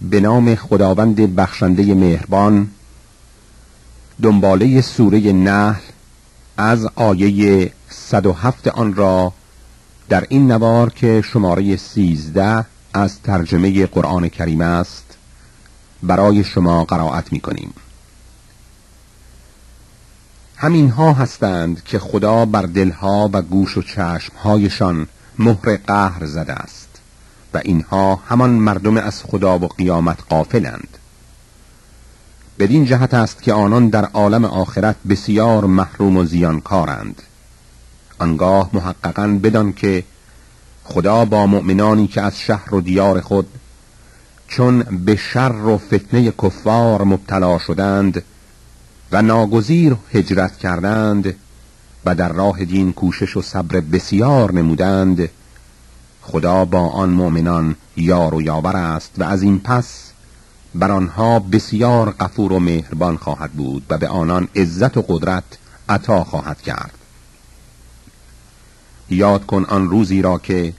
به نام خداوند بخشنده مهربان دنباله سوره نحل از آیه 107 آن را در این نوار که شماره 13 از ترجمه قرآن کریم است برای شما قرائت می کنیم همین ها هستند که خدا بر دلها و گوش و چشمهایشان مهر قهر زده است. و اینها همان مردم از خدا و قیامت قافلند بدین جهت است که آنان در عالم آخرت بسیار محروم و زیانکارند. آنگاه محققا بدان که خدا با مؤمنانی که از شهر و دیار خود چون به شر و فتنه کفار مبتلا شدند و ناگزیر هجرت کردند و در راه دین کوشش و صبر بسیار نمودند خدا با آن مؤمنان یار و یاور است و از این پس بر آنها بسیار غفور و مهربان خواهد بود و به آنان عزت و قدرت عطا خواهد کرد. یاد کن آن روزی را که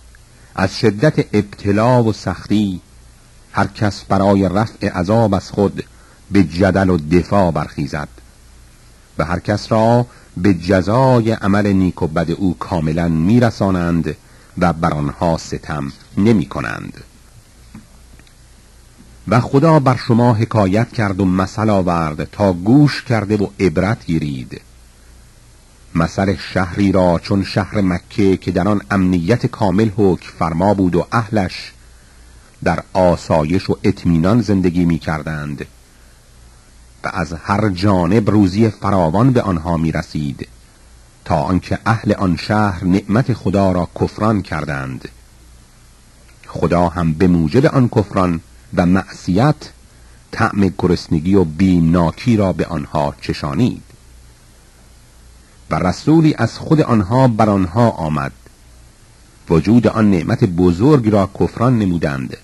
از شدت ابتلا و سختی هر کس برای رفع عذاب از خود به جدل و دفاع برخیزد و هر کس را به جزای عمل نیک و بد او کاملا میرسانند و بر آنها ستم نمی کنند. و خدا بر شما حکایت کرد و مثل آورد تا گوش کرده و عبرت گیرید. مثل شهری را چون شهر مکه که در آن امنیت کامل حکم فرما بود و اهلش در آسایش و اطمینان زندگی می کردند. و از هر جانب روزی فراوان به آنها می رسید. تا آنکه اهل آن شهر نعمت خدا را کفران کردند. خدا هم به موجب آن کفران و معصیت طعم گرسنگی و بیمناکی را به آنها چشانید. و رسولی از خود آنها بر آنها آمد. وجود آن نعمت بزرگ را کفران نمودند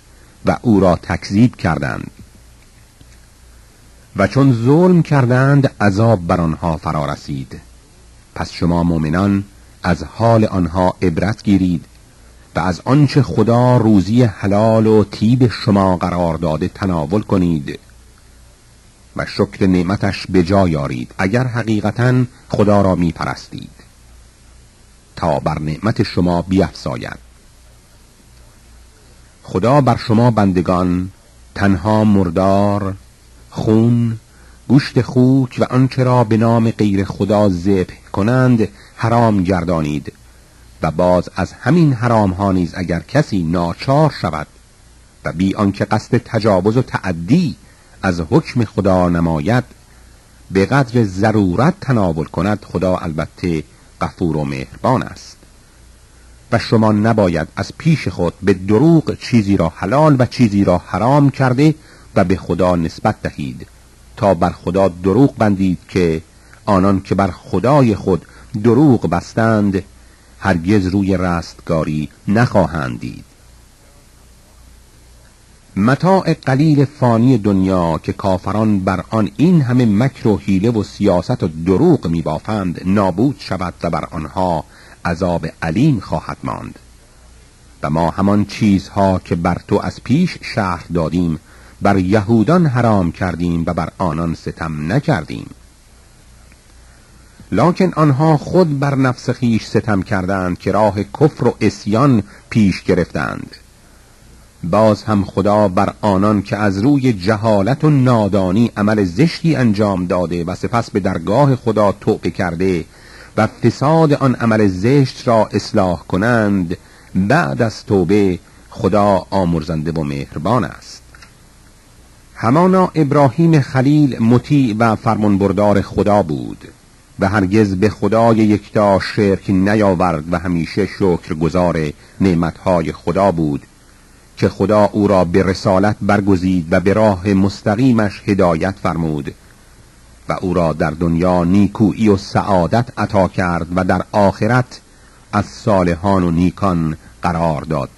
و او را تکذیب کردند. و چون ظلم کردند عذاب بر آنها فرا رسید. پس شما مؤمنان از حال آنها عبرت گیرید و از آنچه خدا روزی حلال و تیب شما قرار داده تناول کنید و شکر نعمتش به جا یارید اگر حقیقتا خدا را می پرستید تا بر نعمت شما بیافزاید خدا بر شما بندگان تنها مردار خون گوشت خوک و آنچه را به نام غیر خدا ذبح کنند حرام گردانید. و باز از همین حرام ها نیز اگر کسی ناچار شود و بی آنکه قصد تجاوز و تعدی از حکم خدا نماید به قدر ضرورت تناول کند خدا البته غفور و مهربان است. و شما نباید از پیش خود به دروغ چیزی را حلال و چیزی را حرام کرده و به خدا نسبت دهید. تا بر خدا دروغ بندید که آنان که بر خدای خود دروغ بستند هرگز روی رستگاری نخواهند دید متاع قلیل فانی دنیا که کافران بر آن این همه مکر و حیله و سیاست و دروغ میبافند نابود شود و بر آنها عذاب علیم خواهد ماند. و ما همان چیزها که بر تو از پیش شهر دادیم بر یهودان حرام کردیم و بر آنان ستم نکردیم. لکن آنها خود بر نفس خیش ستم کردند که راه کفر و اسیان پیش گرفتند. باز هم خدا بر آنان که از روی جهالت و نادانی عمل زشتی انجام داده و سپس به درگاه خدا توبه کرده و فساد آن عمل زشت را اصلاح کنند بعد از توبه خدا آمرزنده و مهربان است. همانا ابراهیم خلیل مطیع و فرمانبردار خدا بود و هرگز به خدای یکتا شرک نیاورد و همیشه شکر گذار نعمتهای خدا بود که خدا او را به رسالت برگزید و به راه مستقیمش هدایت فرمود و او را در دنیا نیکویی و سعادت عطا کرد و در آخرت از صالحان و نیکان قرار داد.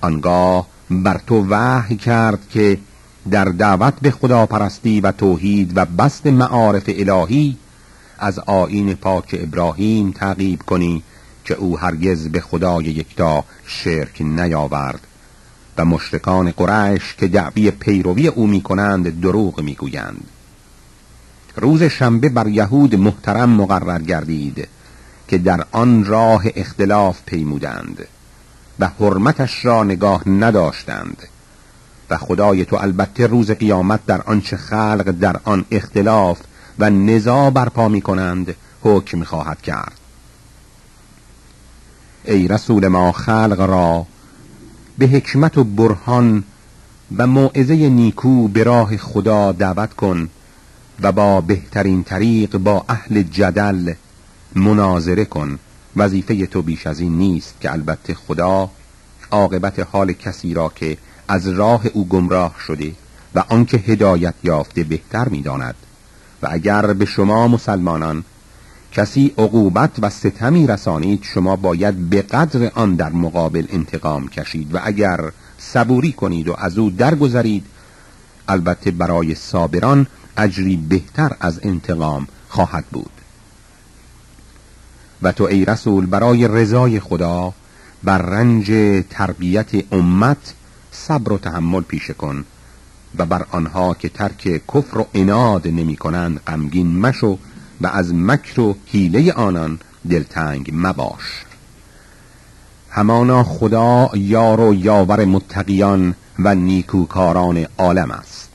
آنگاه بر تو وحی کرد که در دعوت به خدا پرستی و توحید و بست معارف الهی از آین پاک ابراهیم تعقیب کنی که او هرگز به خدای یکتا شرک نیاورد و مشرکان قریش که دعوی پیروی او می کنند دروغ می گویند. روز شنبه بر یهود محترم مقرر گردید که در آن راه اختلاف پیمودند و حرمتش را نگاه نداشتند و خدای تو البته روز قیامت در آنچه خلق در آن اختلاف و نزاع برپا می کنند حکم خواهد کرد. ای رسول ما خلق را به حکمت و برهان و موعظه نیکو به راه خدا دعوت کن و با بهترین طریق با اهل جدل مناظره کن. وظیفه تو بیش از این نیست که البته خدا عاقبت حال کسی را که از راه او گمراه شده و آنکه هدایت یافته بهتر می‌داند. و اگر به شما مسلمانان کسی عقوبت و ستمی رسانید شما باید به قدر آن در مقابل انتقام کشید و اگر صبوری کنید و از او درگذرید البته برای صابران اجری بهتر از انتقام خواهد بود. و تو ای رسول برای رضای خدا بر رنج تربیت امت صبر و تحمل پیشه کن و بر آنها که ترک کفر و اناد نمی کنند غمگین مشو و از مکر و حیله آنان دلتنگ مباش. همانا خدا یار و یاور متقیان و نیکوکاران عالم است.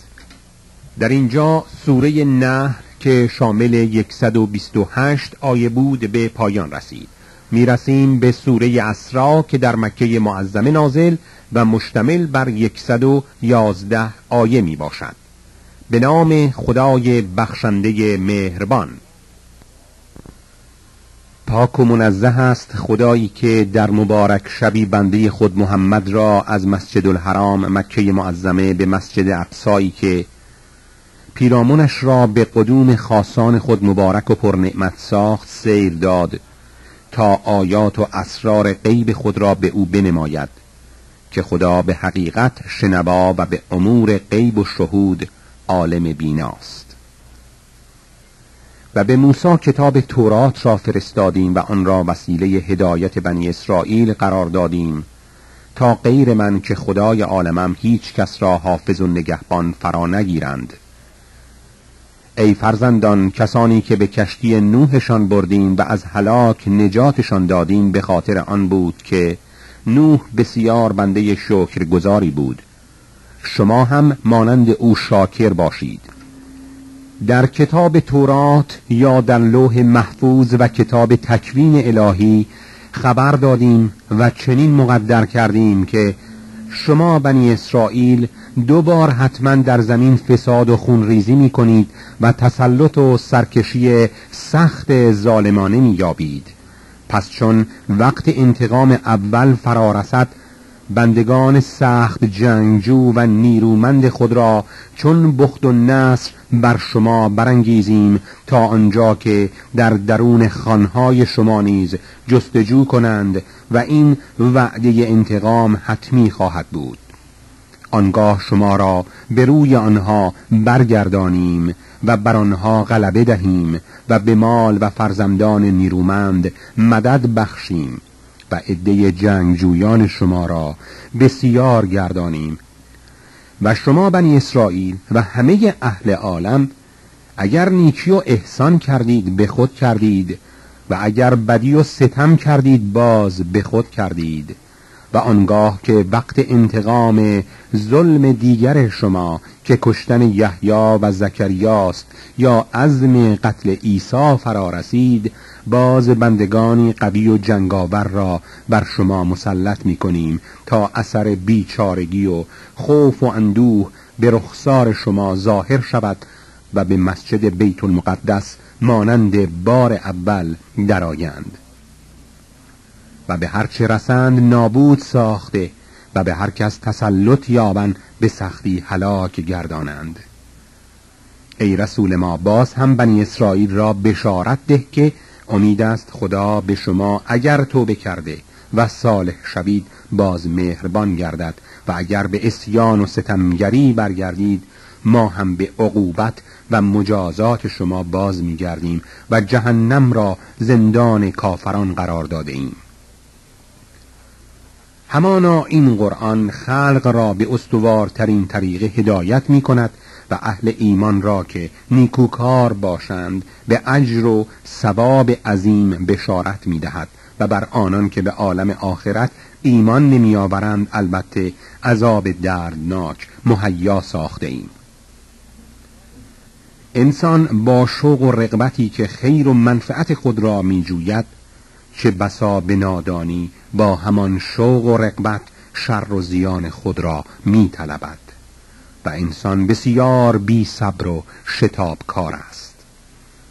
در اینجا سوره نهر که شامل 128 آیه بود به پایان رسید. می‌رسیم به سوره اسرا که در مکه معظمه نازل و مشتمل بر 111 آیه می باشد. به نام خدای بخشنده مهربان. پاک و منزه است خدایی که در مبارک شبی بنده خود محمد را از مسجد الحرام مکه معظمه به مسجد اقصایی که پیرامونش را به قدوم خاصان خود مبارک و پرنعمت ساخت سیر داد تا آیات و اسرار غیب خود را به او بنماید. که خدا به حقیقت شنبا و به امور غیب و شهود عالم بیناست. و به موسی کتاب تورات را فرستادیم و آن را وسیله هدایت بنی اسرائیل قرار دادیم تا غیر من که خدای عالمم هیچ کس را حافظ و نگهبان فرا نگیرند. ای فرزندان کسانی که به کشتی نوحشان بردیم و از هلاک نجاتشان دادیم به خاطر آن بود که نوح بسیار بنده شکر گذاری بود. شما هم مانند او شاکر باشید. در کتاب تورات یا در لوح محفوظ و کتاب تکوین الهی خبر دادیم و چنین مقدر کردیم که شما بنی اسرائیل دو بار حتما در زمین فساد و خونریزی می کنید و تسلط و سرکشی سخت ظالمانه می یابید پس چون وقت انتقام اول فرا رسد بندگان سخت جنگجو و نیرومند خود را چون بخت و نصر بر شما برانگیزیم تا آنجا که در درون خانهای شما نیز جستجو کنند و این وعده انتقام حتمی خواهد بود. آنگاه شما را به روی آنها برگردانیم و بر آنها غلبه دهیم و به مال و فرزندان نیرومند مدد بخشیم و عده جنگجویان شما را بسیار گردانیم. و شما بنی اسرائیل و همه اهل عالم اگر نیکی و احسان کردید به خود کردید و اگر بدی و ستم کردید باز به خود کردید. و آنگاه که وقت انتقام ظلم دیگر شما که کشتن یحیی و زکریاست یا عزم قتل عیسی فرا رسید باز بندگانی قوی و جنگاور را بر شما مسلط می کنیم تا اثر بیچارگی و خوف و اندوه به رخسار شما ظاهر شود و به مسجد بیت المقدس مانند بار اول درآیند و به هر چه رسند نابود ساخته و به هر کس تسلط یابن به سختی هلاک گردانند. ای رسول ما باز هم بنی اسرائیل را بشارت ده که امید است خدا به شما اگر توبه کرده و صالح شوید باز مهربان گردد و اگر به اسیان و ستمگری برگردید ما هم به عقوبت و مجازات شما باز میگردیم و جهنم را زندان کافران قرار داده ایم همانا این قرآن خلق را به استوارترین طریق هدایت می کند و اهل ایمان را که نیکوکار باشند به اجر و ثواب عظیم بشارت می دهد و بر آنان که به عالم آخرت ایمان نمی آورند البته عذاب دردناک مهیا ساخته ایم. انسان با شوق و رغبتی که خیر و منفعت خود را می جوید چه بسا به نادانی با همان شوق و رغبت شر و زیان خود را می طلبد و انسان بسیار بی صبر و شتاب کار است.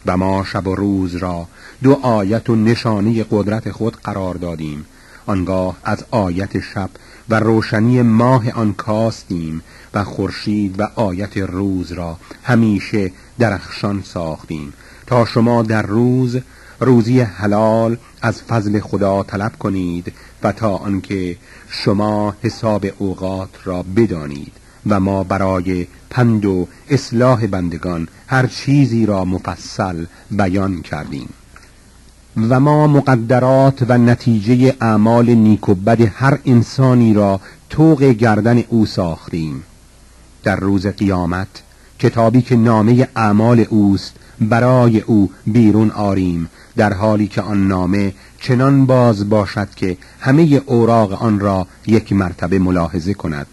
و ما شب و روز را دو آیت و نشانی قدرت خود قرار دادیم. آنگاه از آیت شب و روشنی ماه آن کاستیم و خورشید و آیت روز را همیشه درخشان ساختیم. تا شما در روز روزی حلال از فضل خدا طلب کنید و تا آنکه شما حساب اوقات را بدانید و ما برای پند و اصلاح بندگان هر چیزی را مفصل بیان کردیم. و ما مقدرات و نتیجه اعمال نیک و بد هر انسانی را توق گردن او ساختیم. در روز قیامت کتابی که نامه اعمال اوست برای او بیرون آریم در حالی که آن نامه چنان باز باشد که همه اوراق آن را یک مرتبه ملاحظه کند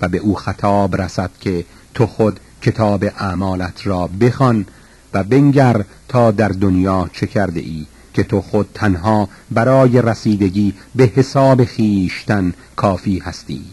و به او خطاب رسد که تو خود کتاب اعمالت را بخوان و بنگر تا در دنیا چه کرده ای که تو خود تنها برای رسیدگی به حساب خیشتن کافی هستی.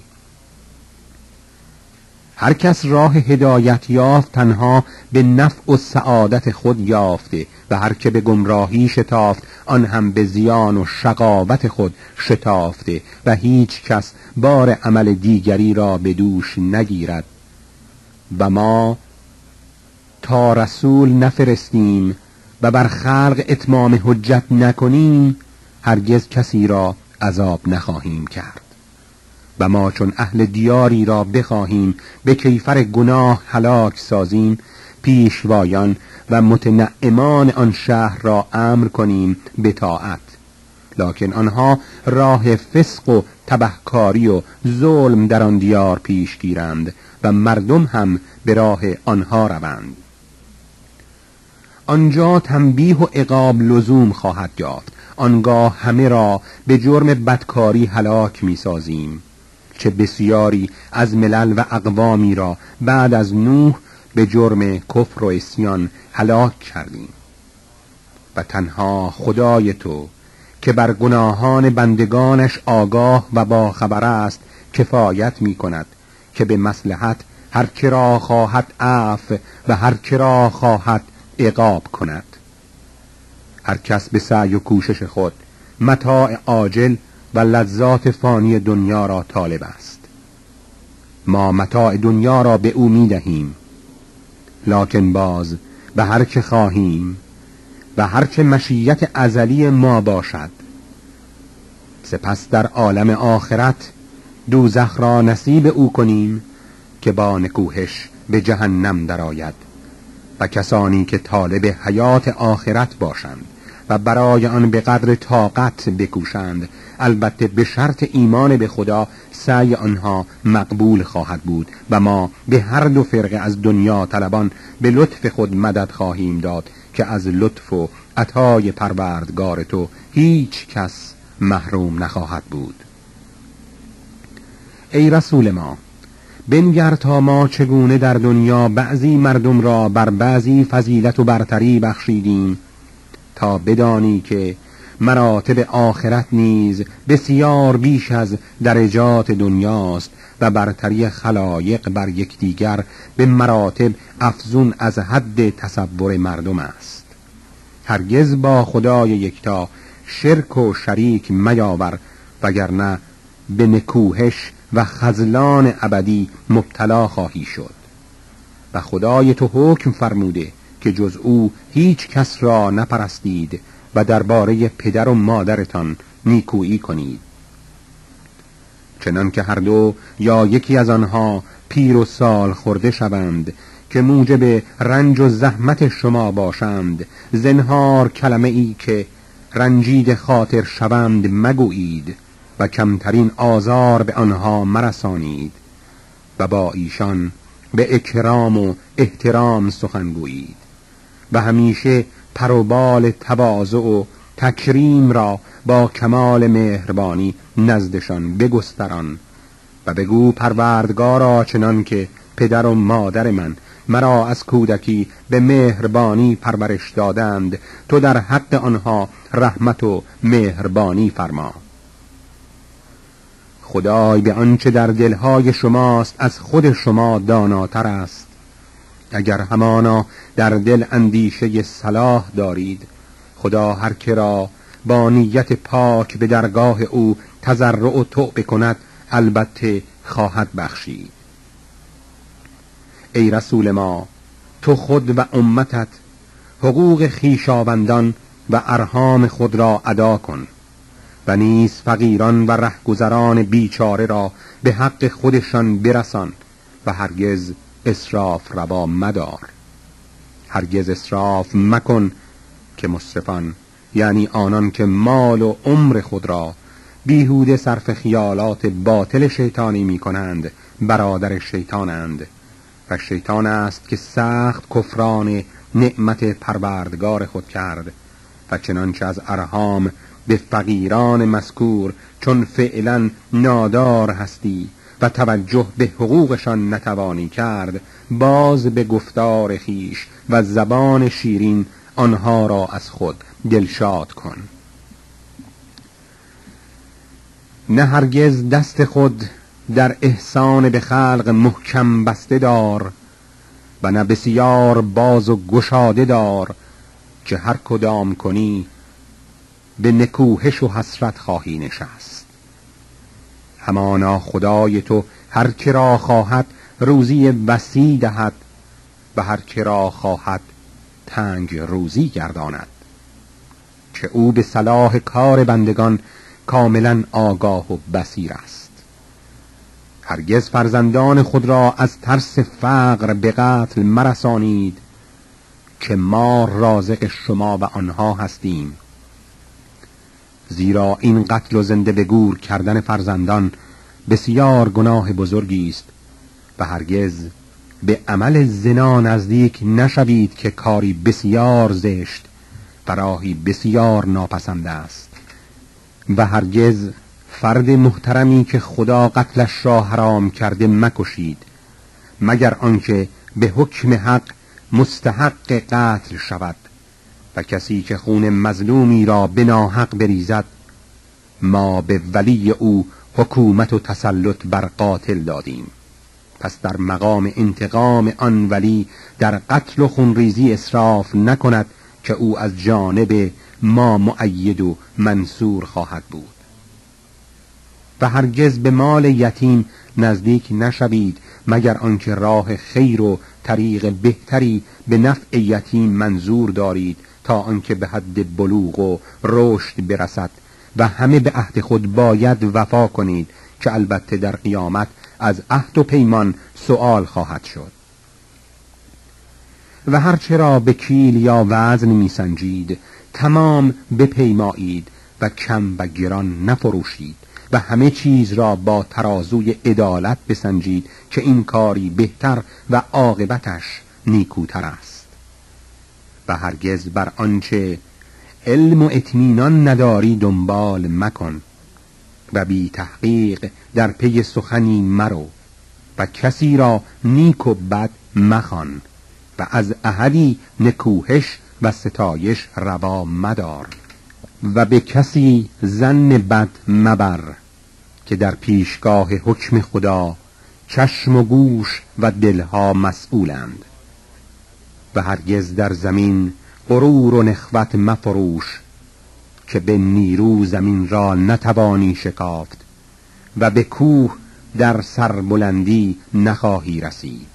هر کس راه هدایت یافت تنها به نفع و سعادت خود یافته و هر که به گمراهی شتافت آن هم به زیان و شقاوت خود شتافته و هیچ کس بار عمل دیگری را به دوش نگیرد. و ما تا رسول نفرستیم و بر خلق اتمام حجت نکنیم هرگز کسی را عذاب نخواهیم کرد. و ما چون اهل دیاری را بخواهیم به کیفر گناه هلاک سازیم پیشوایان و متنعمان آن شهر را امر کنیم به طاعت. لکن آنها راه فسق و تبهکاری و ظلم در آن دیار پیش گیرند و مردم هم به راه آنها روند. آنجا تنبیه و عقاب لزوم خواهد یافت. آنگاه همه را به جرم بدکاری هلاک می چه بسیاری از ملل و اقوامی را بعد از نوح به جرم کفر و اسیان هلاک کردیم. و تنها خدای تو که بر گناهان بندگانش آگاه و باخبر است کفایت می کند که به مسلحت هر کرا خواهد عف و هر کرا خواهد عقاب کند. هر کس به سعی و کوشش خود متاع عاجل و لذات فانی دنیا را طالب است. ما متاع دنیا را به او می دهیم. لکن باز به هر که خواهیم و هر که مشیت ازلی ما باشد. سپس در عالم آخرت دوزخ را نصیب او کنیم که با نکوهش به جهنم درآید و کسانی که طالب حیات آخرت باشند و برای آن به قدر طاقت بکوشند البته به شرط ایمان به خدا سعی آنها مقبول خواهد بود و ما به هر دو فرقه از دنیا طلبان به لطف خود مدد خواهیم داد که از لطف و عطای پروردگار تو هیچ کس محروم نخواهد بود. ای رسول ما بنگر تا ما چگونه در دنیا بعضی مردم را بر بعضی فضیلت و برتری بخشیدیم تا بدانی که مراتب آخرت نیز بسیار بیش از درجات دنیاست و برتری خلایق بر یکدیگر به مراتب افزون از حد تصور مردم است. هرگز با خدای یکتا شرک و شریک میاور وگرنه به نکوهش و خزلان ابدی مبتلا خواهی شد. و خدای تو حکم فرموده که جز او هیچ کس را نپرستید و درباره پدر و مادرتان نیکویی کنید. چنان که هر دو یا یکی از آنها پیر و سال خورده شوند که موجب رنج و زحمت شما باشند زنهار کلمه ای که رنجید خاطر شوند مگویید و کمترین آزار به آنها مرسانید و با ایشان به اکرام و احترام سخن گویید. و همیشه پروبال تواضع و تکریم را با کمال مهربانی نزدشان بگستران و بگو پروردگارا چنان که پدر و مادر من مرا از کودکی به مهربانی پرورش دادند تو در حق آنها رحمت و مهربانی فرما. خدای به آنچه در دلهای شماست از خود شما داناتر است. اگر همانا در دل اندیشه صلاح دارید خدا هر که را با نیت پاک به درگاه او تضرع و توبه کند البته خواهد بخشید. ای رسول ما تو خود و امتت حقوق خیشاوندان و ارهام خود را ادا کن. و نیز فقیران و رهگذران بیچاره را به حق خودشان برسان و هرگز اسراف روا مدار. هرگز اسراف مکن که مصرفان یعنی آنان که مال و عمر خود را بیهوده صرف خیالات باطل شیطانی می کنند برادر شیطانند. و شیطان است که سخت کفران نعمت پروردگار خود کرد. و چنانچه از ارهام به فقیران مذکور چون فعلا نادار هستی و توجه به حقوقشان نتوانی کرد باز به گفتار خیش و زبان شیرین آنها را از خود دلشاد کن. نه هرگز دست خود در احسان به خلق محکم بسته دار و نه بسیار باز و گشاده دار که هر کدام کنی به نکوهش و حسرت خواهی نشست. همانا خدای تو هر که را خواهد روزی وسیع دهد و هر که را خواهد تنگ روزی گرداند. که او به صلاح کار بندگان کاملا آگاه و بسیر است. هرگز فرزندان خود را از ترس فقر به قتل مرسانید که ما رازق شما و آنها هستیم. زیرا این قتل و زنده به گور کردن فرزندان بسیار گناه بزرگی است و هرگز به عمل زنا نزدیک نشوید که کاری بسیار زشت و راهی بسیار ناپسند است و هرگز فرد محترمی که خدا قتلش را حرام کرده مکشید مگر آنکه به حکم حق مستحق قتل شود. کسی که خون مظلومی را به ناحق بریزد ما به ولی او حکومت و تسلط بر قاتل دادیم. پس در مقام انتقام آن ولی در قتل و خونریزی اصراف نکند که او از جانب ما معید و منصور خواهد بود. و هرگز به مال یتیم نزدیک نشوید مگر آنکه راه خیر و طریق بهتری به نفع یتیم منظور دارید تا آنکه به حد بلوغ و رشد برسد و همه به عهد خود باید وفا کنید که البته در قیامت از عهد و پیمان سؤال خواهد شد. و هرچه را به کیل یا وزن میسنجید تمام بپیمایید و کم و گران نفروشید و همه چیز را با ترازوی عدالت بسنجید که این کاری بهتر و عاقبتش نیکوتر است. و هرگز بر آنچه علم و اطمینان نداری دنبال مکن و بی تحقیق در پی سخنی مرو و کسی را نیک و بد مخوان و از احدی نکوهش و ستایش روا مدار و به کسی زن بد مبر که در پیشگاه حکم خدا چشم و گوش و دلها مسئولند. و هرگز در زمین غرور و نخوت مفروش که به نیرو زمین را نتوانی شکافت و به کوه در سربلندی نخواهی رسید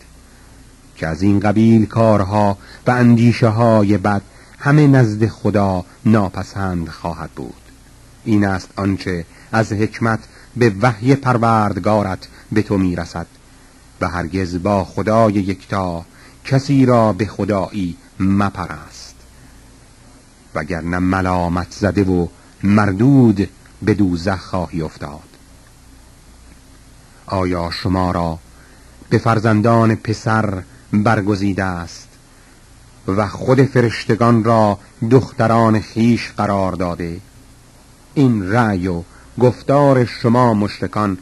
که از این قبیل کارها و اندیشه های بد همه نزد خدا ناپسند خواهد بود. این است آنچه از حکمت به وحی پروردگارت به تو می‌رسد و هرگز با خدای یکتا کسی را به خدایی مپرست. وگرنه ملامت زده و مردود به دوزخ خواهی افتاد. آیا شما را به فرزندان پسر برگزیده است و خود فرشتگان را دختران خیش قرار داده؟ این رأی و گفتار شما مشتکان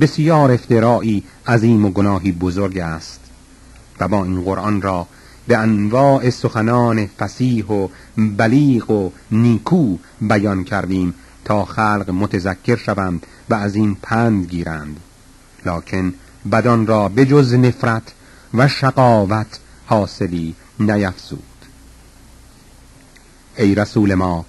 بسیار افتراعی عظیم و گناهی بزرگ است. و با این قرآن را به انواع سخنان فسیح و بلیغ و نیکو بیان کردیم تا خلق متذکر شوند و از این پند گیرند. لکن بدان را به جز نفرت و شقاوت حاصلی نیفزود. ای رسول ما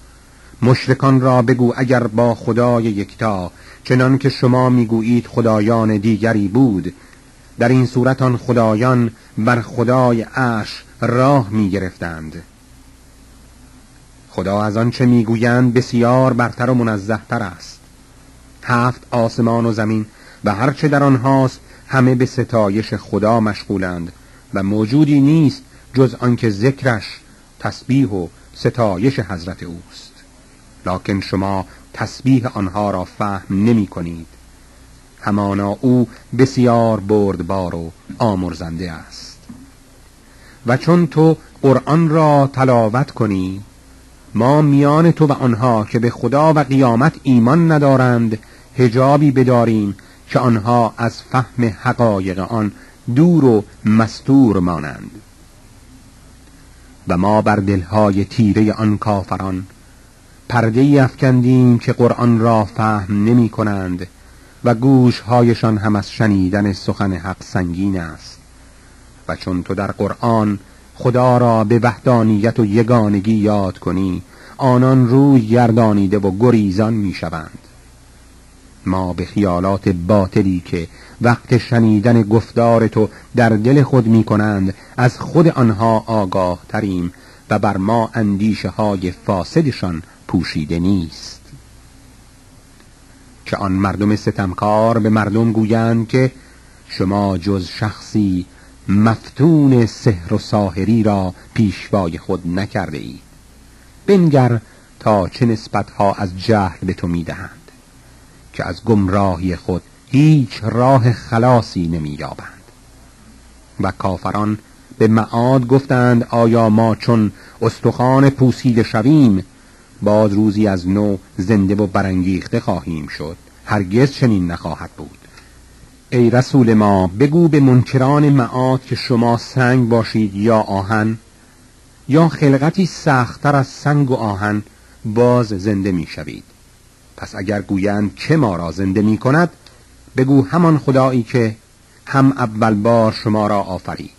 مشرکان را بگو اگر با خدای یکتا چنان که شما می‌گویید خدایان دیگری بود در این صورت آن خدایان بر خدای اش راه می‌گرفتند. خدا از آن چه می‌گویند بسیار برتر و منزهتر است. هفت آسمان و زمین و هرچه در آنهاست همه به ستایش خدا مشغولند و موجودی نیست جز آنکه ذکرش تسبیح و ستایش حضرت اوست. لکن شما تسبیح آنها را فهم نمی کنید. همانا او بسیار بردبار و آمرزنده است. و چون تو قرآن را تلاوت کنی ما میان تو و آنها که به خدا و قیامت ایمان ندارند هجابی بداریم که آنها از فهم حقایق آن دور و مستور مانند. و ما بر دلهای تیره آن کافران پرده افکندیم که قرآن را فهم نمی کنند و گوشهایشان هم از شنیدن سخن حق سنگین است. و چون تو در قرآن خدا را به وحدانیت و یگانگی یاد کنی آنان روی گردانیده و گریزان می شوند ما به خیالات باطلی که وقت شنیدن گفتار تو در دل خود می کنند از خود آنها آگاه تریم و بر ما اندیشه های فاسدشان پوشیده نیست. که آن مردم ستمکار به مردم گویند که شما جز شخصی مفتون سحر و ساهری را پیشوای خود نکرده اید بنگر تا چه نسبتها از جهل به تو می‌دهند که از گمراهی خود هیچ راه خلاصی نمییابند. و کافران به معاد گفتند آیا ما چون استخوان پوسیده شویم باز روزی از نو زنده و برانگیخته خواهیم شد. هرگز چنین نخواهد بود. ای رسول ما بگو به منکران معاد که شما سنگ باشید یا آهن یا خلقتی سختتر از سنگ و آهن باز زنده می شوید پس اگر گویند که ما را زنده می کند بگو همان خدایی که هم اول بار شما را آفرید.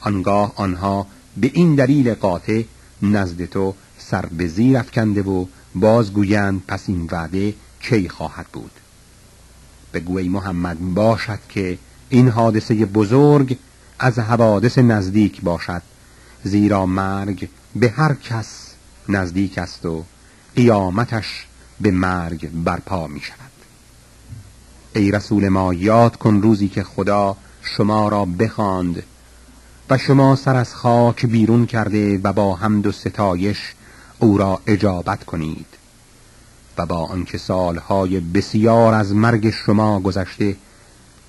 آنگاه آنها به این دلیل قاطع نزد تو سر به زیر افکنده و بازگویند پس این وعده کی خواهد بود. بگو ای محمد باشد که این حادثه بزرگ از حوادث نزدیک باشد زیرا مرگ به هر کس نزدیک است و قیامتش به مرگ برپا می شود. ای رسول ما یاد کن روزی که خدا شما را بخواند و شما سر از خاک بیرون کرده و با حمد و ستایش او را اجابت کنید. و با آنکه سالهای بسیار از مرگ شما گذشته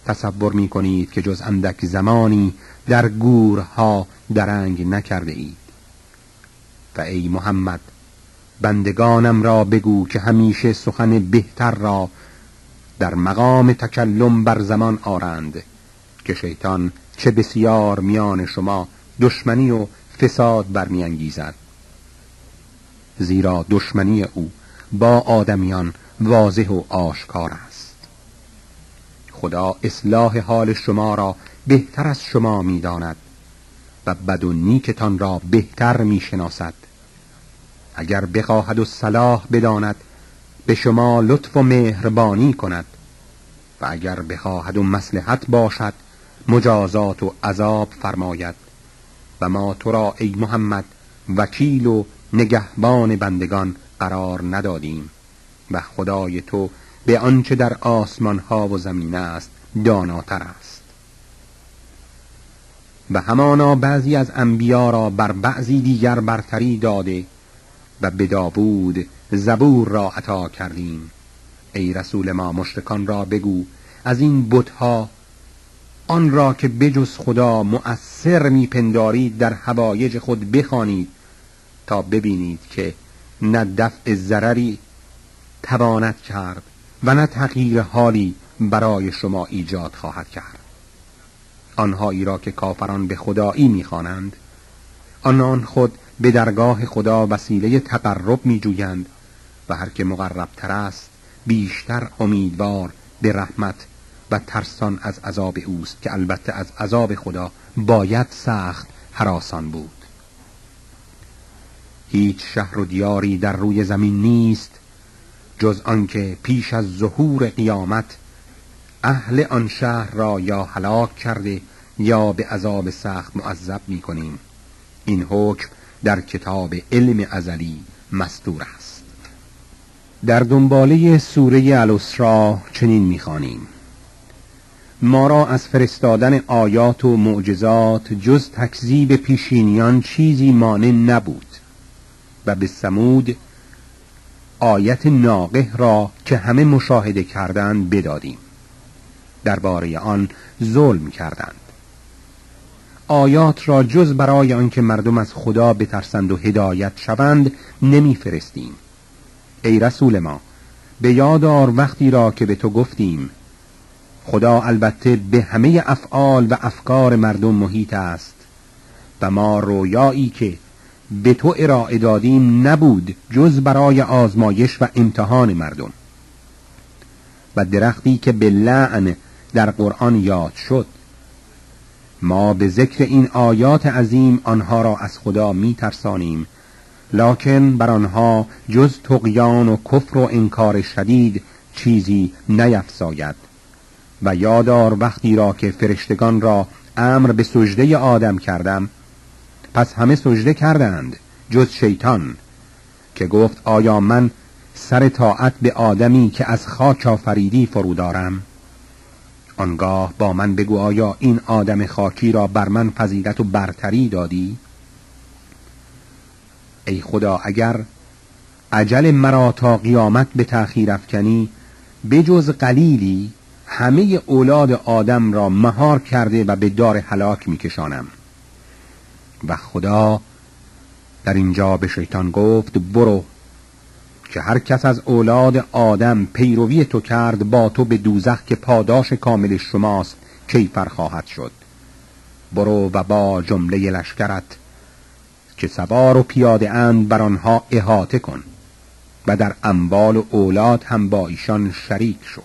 تصور می کنید که جز اندک زمانی در گورها درنگ نکرده اید. و ای محمد بندگانم را بگو که همیشه سخن بهتر را در مقام تکلم بر زمان آرند که شیطان چه بسیار میان شما دشمنی و فساد برمیانگیزد. زیرا دشمنی او با آدمیان واضح و آشکار است. خدا اصلاح حال شما را بهتر از شما می‌داند و بد و نیکتان را بهتر می‌شناسد. اگر بخواهد و صلاح بداند به شما لطف و مهربانی کند و اگر بخواهد و مسلحت باشد مجازات و عذاب فرماید و ما تو را ای محمد وکیل و نگهبان بندگان قرار ندادیم و خدای تو به آنچه در آسمان ها و زمین است داناتر است. و همانا بعضی از انبیا را بر بعضی دیگر برتری داده و به داوود زبور را عطا کردیم. ای رسول ما مشرکان را بگو از این بتها آن را که بجز خدا مؤثر میپندارید در هوایج خود بخوانید تا ببینید که نه دفع ضرری تواند کرد و نه تغییر حالی برای شما ایجاد خواهد کرد. آنهایی را که کافران به خدایی می‌خوانند آنان خود به درگاه خدا وسیله تقرب میجویند و هر که مقربتر است بیشتر امیدوار به رحمت و ترسان از عذاب اوست که البته از عذاب خدا باید سخت حراسان بود. هیچ شهر و دیاری در روی زمین نیست جز آنکه پیش از ظهور قیامت اهل آن شهر را یا هلاک کرده یا به عذاب سخت معذب می کنیم این حکم در کتاب علم ازلی مستور است. در دنباله سوره الاسرا چنین می‌خوانیم. ما را از فرستادن آیات و معجزات جز تکذیب پیشینیان چیزی مانع نبود. و به سمود آیت ناقه را که همه مشاهده کردند بدادیم. درباره آن ظلم کردند. آیات را جز برای آنکه مردم از خدا بترسند و هدایت شوند نمیفرستیم. ای رسول ما به یادار وقتی را که به تو گفتیم. خدا البته به همه افعال و افکار مردم محیط است و ما رویایی که به تو ارائه دادیم نبود جز برای آزمایش و امتحان مردم. و درختی که به لعن در قرآن یاد شد. ما به ذکر این آیات عظیم آنها را از خدا می ترسانیم لکن بر آنها جز تقیان و کفر و انکار شدید چیزی نیفزاید. و یادار وقتی را که فرشتگان را امر به سجده آدم کردم پس همه سجده کردند جز شیطان که گفت آیا من سر طاعت به آدمی که از خاک آفریدی فرو دارم؟ آنگاه با من بگو آیا این آدم خاکی را بر من فضیلت و برتری دادی؟ ای خدا اگر عجل مرا تا قیامت به تأخیر افکنی بجز قلیلی همه اولاد آدم را مهار کرده و به دار هلاک میکشانم. و خدا در اینجا به شیطان گفت برو که هر کس از اولاد آدم پیروی تو کرد با تو به دوزخ که پاداش کامل شماست کیفر خواهد شد. برو و با جمله لشکرت که سوار و پیاده اند بر آنها احاطه کن و در اموال و اولاد هم با ایشان شریک شو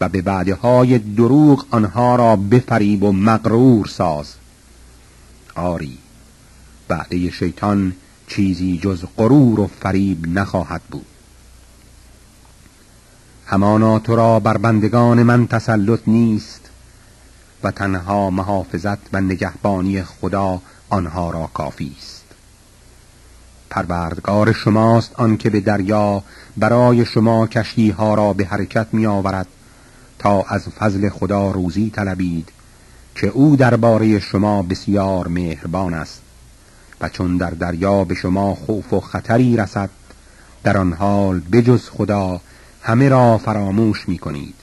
و به بعده های دروغ آنها را بفریب و مغرور ساز آری. بعده شیطان چیزی جز غرور و فریب نخواهد بود. همانا تو را بر بندگان من تسلط نیست و تنها محافظت و نگهبانی خدا آنها را کافی است. پروردگار شماست آنکه به دریا برای شما کشتی ها را به حرکت می آورد تا از فضل خدا روزی طلبید که او درباره شما بسیار مهربان است و چون در دریا به شما خوف و خطری رسد در آن حال بجز خدا همه را فراموش می کنید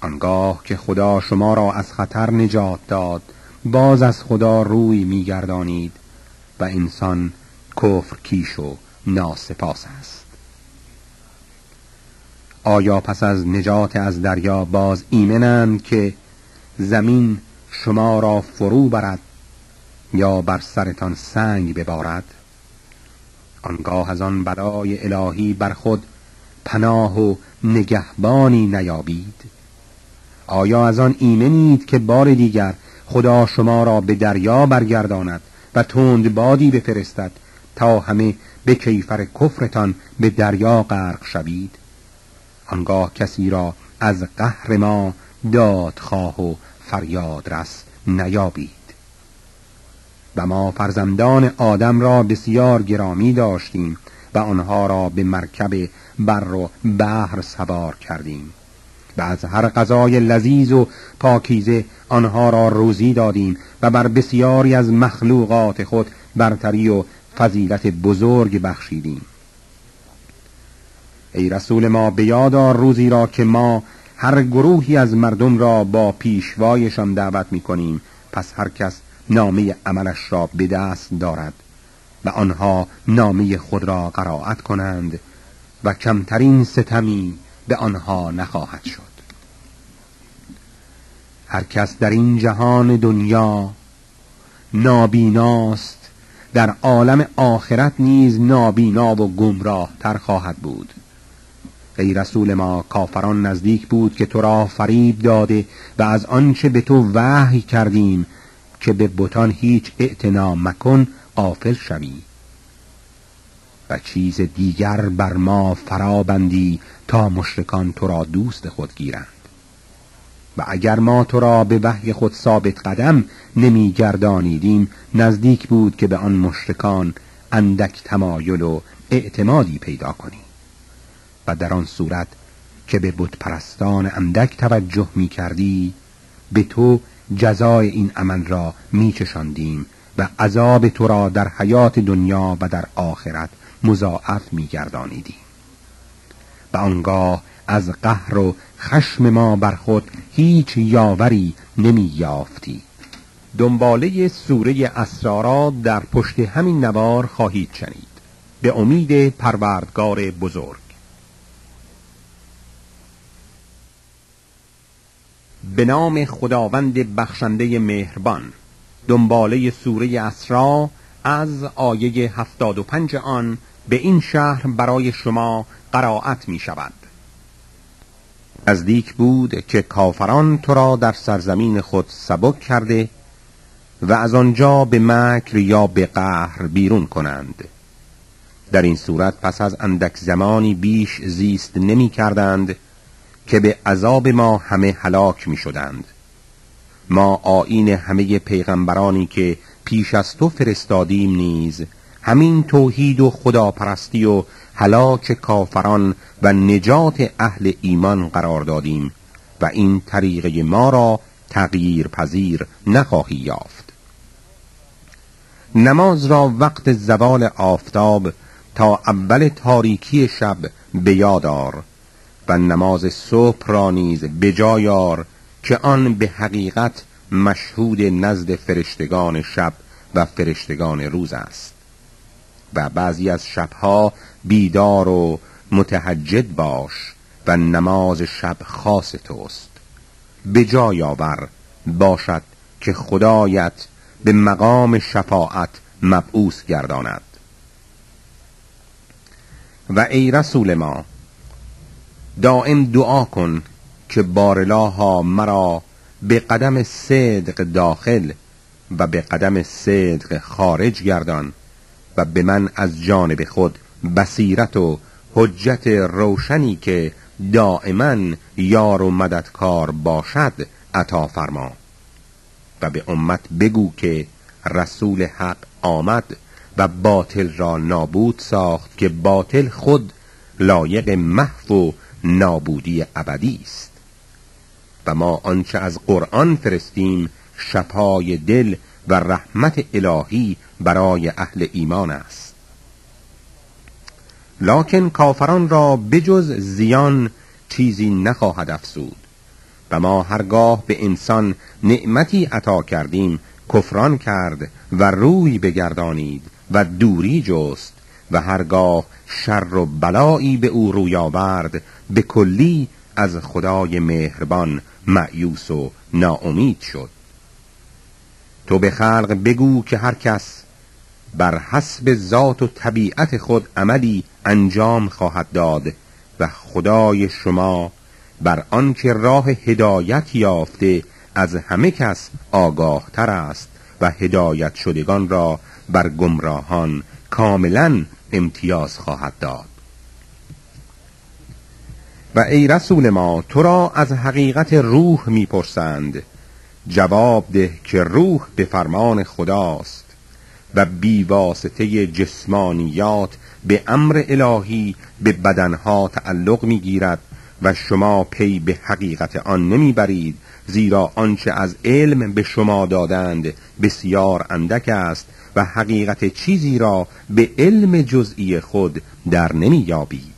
آنگاه که خدا شما را از خطر نجات داد باز از خدا روی میگردانید و انسان کفر کیش و ناسپاس است. آیا پس از نجات از دریا باز ایمنند که زمین شما را فرو برد یا بر سرتان سنگ ببارد. آنگاه از آن بلای الهی بر خود پناه و نگهبانی نیابید. آیا از آن ایمنید که بار دیگر خدا شما را به دریا برگرداند و تند بادی بفرستد تا همه به کیفر کفرتان به دریا غرق شوید؟ آنگاه کسی را از قهر ما دادخواه و فریاد رس نیابید. و ما فرزندان آدم را بسیار گرامی داشتیم و آنها را به مرکب بر و بحر سوار کردیم. و از هر غذای لذیذ و پاکیزه آنها را روزی دادیم و بر بسیاری از مخلوقات خود برتری و فضیلت بزرگ بخشیدیم. ای رسول ما به روزی را که ما هر گروهی از مردم را با پیشوایشان دعوت می کنیم پس هر کس نامه عملش را به دست دارد و آنها نامه خود را قرائت کنند و کمترین ستمی به آنها نخواهد شد. هر کس در این جهان دنیا نابیناست در عالم آخرت نیز نابینا و گمراه تر خواهد بود. ای رسول ما کافران نزدیک بود که تو را فریب داده و از آنچه به تو وحی کردیم که به بتان هیچ اعتنا مکن آفل شوی. و چیز دیگر بر ما فرابندی تا مشرکان تو را دوست خود گیرند. و اگر ما تو را به وحی خود ثابت قدم نمیگردانیدیم نزدیک بود که به آن مشرکان اندک تمایل و اعتمادی پیدا کنی و در آن صورت که به بت پرستان اندک توجه می کردی به تو جزای این عمل را می چشاندیم و عذاب تو را در حیات دنیا و در آخرت مضاعف می گردانیدیم و آنگاه از قهر و خشم ما بر خود هیچ یاوری نمی یافتی. دنباله سوره اسرارا در پشت همین نوار خواهید شنید. به امید پروردگار بزرگ. به نام خداوند بخشنده مهربان. دنباله سوره اسرا از آیه هفتاد و پنج آن به این شهر برای شما قرائت می شود نزدیک بود که کافران تو را در سرزمین خود سبک کرده و از آنجا به مکر یا به قهر بیرون کنند. در این صورت پس از اندک زمانی بیش زیست نمی کردند که به عذاب ما همه هلاک می شدند ما آین همه پیغمبرانی که پیش از تو فرستادیم نیز همین توحید و خداپرستی و هلاک کافران و نجات اهل ایمان قرار دادیم و این طریقه ما را تغییر پذیر نخواهی یافت. نماز را وقت زوال آفتاب تا اول تاریکی شب به یادار و نماز صبح را نیز بجایار که آن به حقیقت مشهود نزد فرشتگان شب و فرشتگان روز است. و بعضی از شبها بیدار و متحجد باش و نماز شب خاص توست. به جای آور باشد که خدایت به مقام شفاعت مبعوث گرداند. و ای رسول ما دائم دعا کن که بارلاها مرا به قدم صدق داخل و به قدم صدق خارج گردان و به من از جانب خود بصیرت و حجت روشنی که دائما یار و مددکار باشد عطا فرما و به امت بگو که رسول حق آمد و باطل را نابود ساخت که باطل خود لایق محو و نابودی ابدی است. و ما آنچه از قرآن فرستیم شفای دل و رحمت الهی برای اهل ایمان است. لکن کافران را بجز زیان چیزی نخواهد افسود و ما هرگاه به انسان نعمتی عطا کردیم کفران کرد و روی بگردانید و دوری جست و هرگاه شر و بلایی به او روی آورد به کلی از خدای مهربان معیوس و ناامید شد. تو به خلق بگو که هر کس بر حسب ذات و طبیعت خود عملی انجام خواهد داد و خدای شما بر آنکه راه هدایت یافته از همه کس آگاه تر است و هدایت شدگان را بر گمراهان کاملا امتیاز خواهد داد. و ای رسول ما تو را از حقیقت روح می‌پرسند. جواب ده که روح به فرمان خداست و بیواسطه جسمانیات به امر الهی به بدنها تعلق می‌گیرد و شما پی به حقیقت آن نمی‌برید زیرا آنچه از علم به شما دادند بسیار اندک است و حقیقت چیزی را به علم جزئی خود در نمی یابید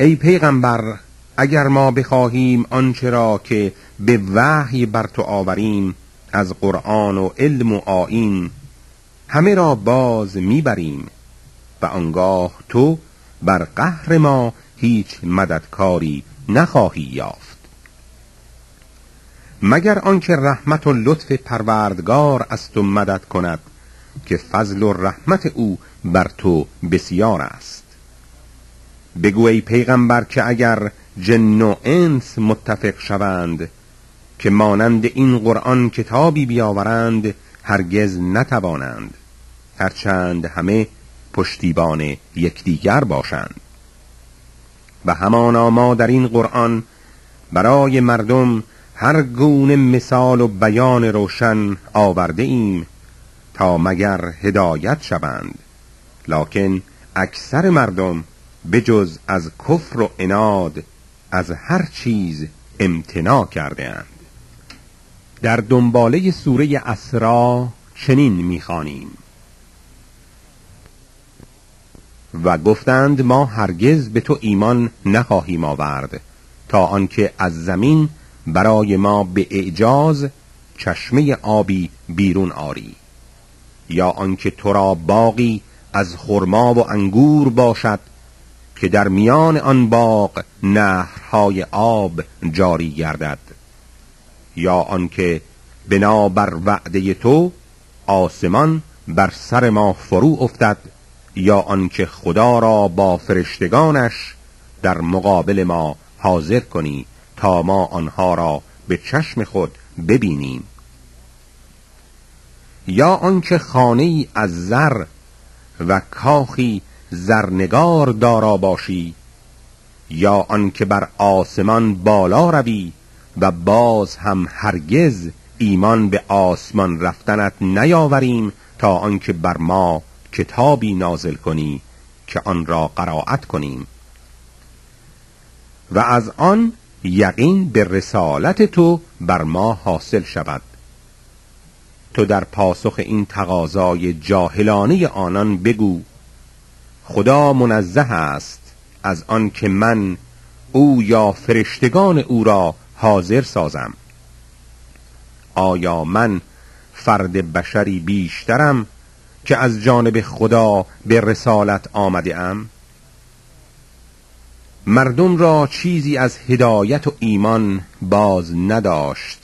ای پیغمبر اگر ما بخواهیم آنچه را که به وحی بر تو آوریم از قرآن و علم و آین همه را باز می‌بریم و آنگاه تو بر قهر ما هیچ مددکاری نخواهی یافت. مگر آنکه رحمت و لطف پروردگار از تو مدد کند که فضل و رحمت او بر تو بسیار است. بگو ای پیغمبر که اگر جن و انس متفق شوند که مانند این قرآن کتابی بیاورند هرگز نتوانند هرچند همه پشتیبان یکدیگر باشند. و همانا ما در این قرآن برای مردم هر گونه مثال و بیان روشن آورده ایم تا مگر هدایت شوند. لکن اکثر مردم بجز از کفر و اناد از هر چیز امتناع کرده اند در دنباله سوره اسرا چنین می‌خوانیم. و گفتند ما هرگز به تو ایمان نخواهیم آورد تا آنکه از زمین برای ما به اعجاز چشمه آبی بیرون آری. یا آنکه تو را باقی از خرما و انگور باشد که در میان آن باغ نهرهای آب جاری گردد. یا آنکه بنابر وعده تو آسمان بر سر ما فرو افتد یا آنکه خدا را با فرشتگانش در مقابل ما حاضر کنی تا ما آنها را به چشم خود ببینیم. یا آنکه خانه از زر و کاخی زرنگار دارا باشی یا آنکه بر آسمان بالا روی و باز هم هرگز ایمان به آسمان رفتنت نیاوریم تا آنکه بر ما کتابی نازل کنی که آن را قرائت کنیم. و از آن یقین به رسالت تو بر ما حاصل شود. تو در پاسخ این تقاضای جاهلانه آنان بگو خدا منزه است از آن که من او یا فرشتگان او را حاضر سازم. آیا من فرد بشری بیشترم که از جانب خدا به رسالت آمده ام؟ مردم را چیزی از هدایت و ایمان باز نداشت.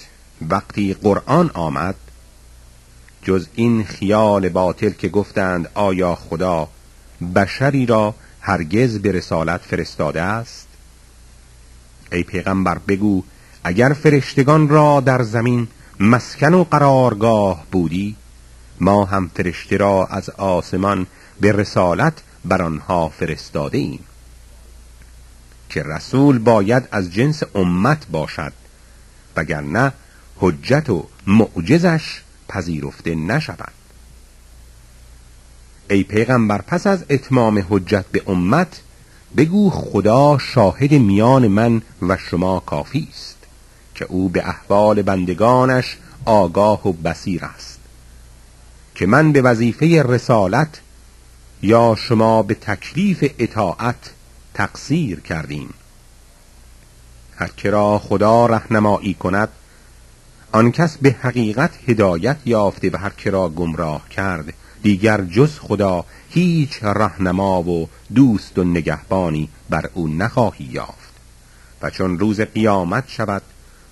وقتی قرآن آمد جز این خیال باطل که گفتند آیا خدا بشری را هرگز به رسالت فرستاده است؟ ای پیغمبر بگو اگر فرشتگان را در زمین مسکن و قرارگاه بودی ما هم فرشته را از آسمان به رسالت بر آنها فرستاده ایم. که رسول باید از جنس امت باشد وگرنه حجت و معجزش پذیرفته نشود. ای پیغمبر پس از اتمام حجت به امت بگو خدا شاهد میان من و شما کافی است که او به احوال بندگانش آگاه و بسیر است. که من به وظیفه رسالت یا شما به تکلیف اطاعت تقصیر کردیم. هر کرا خدا رهنمایی کند آن کس به حقیقت هدایت یافته و هر کرا گمراه کرد دیگر جز خدا هیچ رهنما و دوست و نگهبانی بر او نخواهی یافت. و چون روز قیامت شود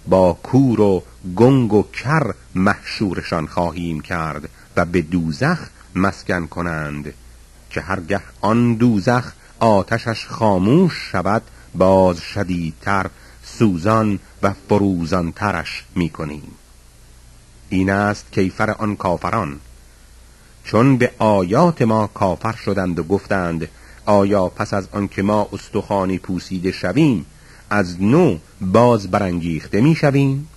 با کور و گنگ و کر محشورشان خواهیم کرد و به دوزخ مسکن کنند که هرگه آن دوزخ آتشش خاموش شود باز شدیدتر سوزان و فروزان ترش می کنیم این است کیفر آن کافران. چون به آیات ما کافر شدند و گفتند آیا پس از آنکه ما استخوانی پوسیده شویم از نو باز برانگیخته می شویم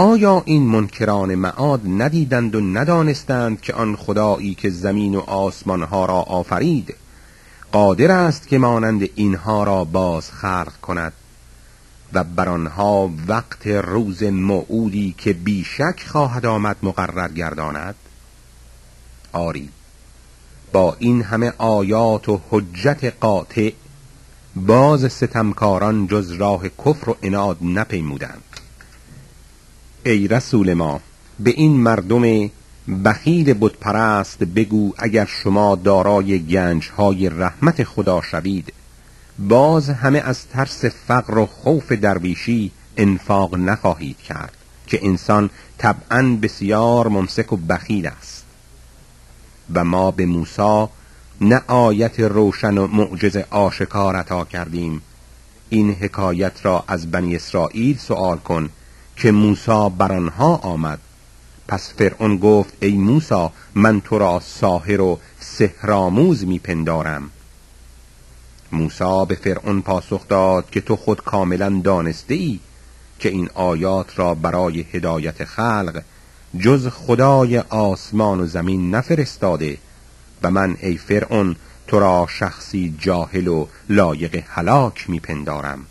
آیا این منکران معاد ندیدند و ندانستند که آن خدایی که زمین و آسمانها را آفرید؟ قادر است که مانند اینها را باز خلق کند و بر آنها وقت روز موعودی که بیشک خواهد آمد مقرر گرداند؟ آری با این همه آیات و حجت قاطع باز ستمکاران جز راه کفر و اناد نپیمودند. ای رسول ما به این مردم بخیل بتپرست بگو اگر شما دارای گنج های رحمت خدا شوید. باز همه از ترس فقر و خوف درویشی انفاق نخواهید کرد که انسان طبعا بسیار ممسک و بخیل است. و ما به موسی نه آیت روشن و معجز آشکار عطا کردیم. این حکایت را از بنی اسرائیل سوال کن که موسی بر آنها آمد. پس فرعون گفت ای موسی من تو را ساحر و سهرآموز میپندارم. موسی به فرعون پاسخ داد که تو خود کاملا دانسته ای که این آیات را برای هدایت خلق جز خدای آسمان و زمین نفرستاده و من ای فرعون تو را شخصی جاهل و لایق هلاک میپندارم.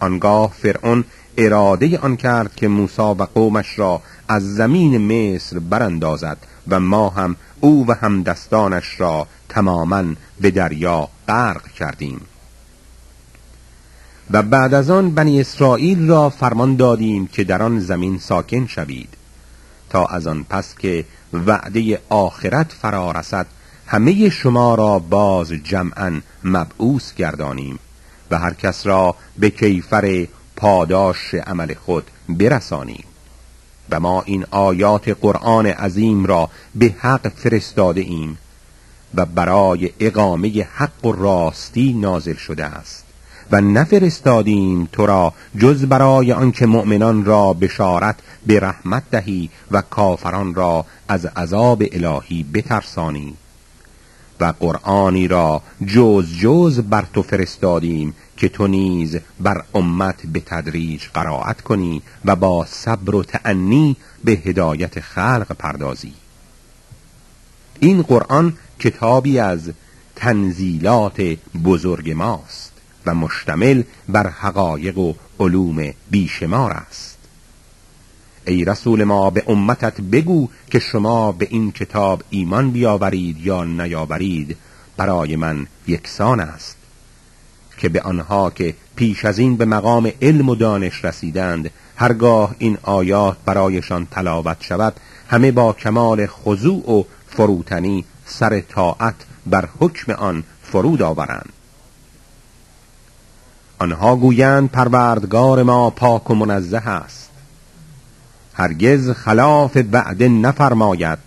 آنگاه فرعون اراده آن کرد که موسی و قومش را از زمین مصر براندازد و ما هم او و هم دستانش را تماما به دریا غرق کردیم. و بعد از آن بنی اسرائیل را فرمان دادیم که در آن زمین ساکن شوید تا از آن پس که وعده آخرت فرا رسد همه شما را باز جمعا مبعوث گردانیم و هر کس را به کیفر پاداش عمل خود برسانیم و ما این آیات قرآن عظیم را به حق فرستاده ایم و برای اقامه حق و راستی نازل شده است. و نفرستادیم تو را جز برای آنکه مؤمنان را بشارت به رحمت دهی و کافران را از عذاب الهی بترسانی. و قرآنی را جز جز بر تو فرستادیم که تو نیز بر امت به تدریج قرائت کنی و با صبر و تعنی به هدایت خلق پردازی. این قرآن کتابی از تنزیلات بزرگ ماست و مشتمل بر حقایق و علوم بیشمار است. ای رسول ما به امتت بگو که شما به این کتاب ایمان بیاورید یا نیاورید. برای من یکسان است که به آنها که پیش از این به مقام علم و دانش رسیدند هرگاه این آیات برایشان تلاوت شود همه با کمال خضوع و فروتنی سر طاعت بر حکم آن فرود آورند. آنها گویند پروردگار ما پاک و منزه است. هرگز خلاف وعده نفرماید.